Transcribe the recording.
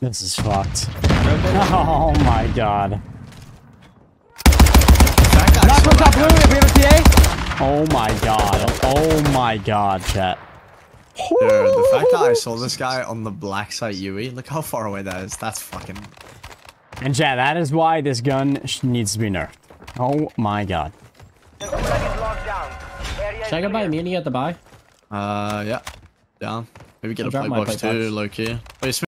This is fucked. Oh my god. That Knock saw on top that blue, we have a TA? Oh my god. Oh my god, chat. Dude, the fact that I saw this guy on the black site UE, look how far away that is. That's fucking. And chat, that is why this gun needs to be nerfed. Oh my god. The gulag is locked down. Area Should I go buy a clear. mini at the buy? Uh, yeah. Down. Maybe get a play box too, low key. Wait,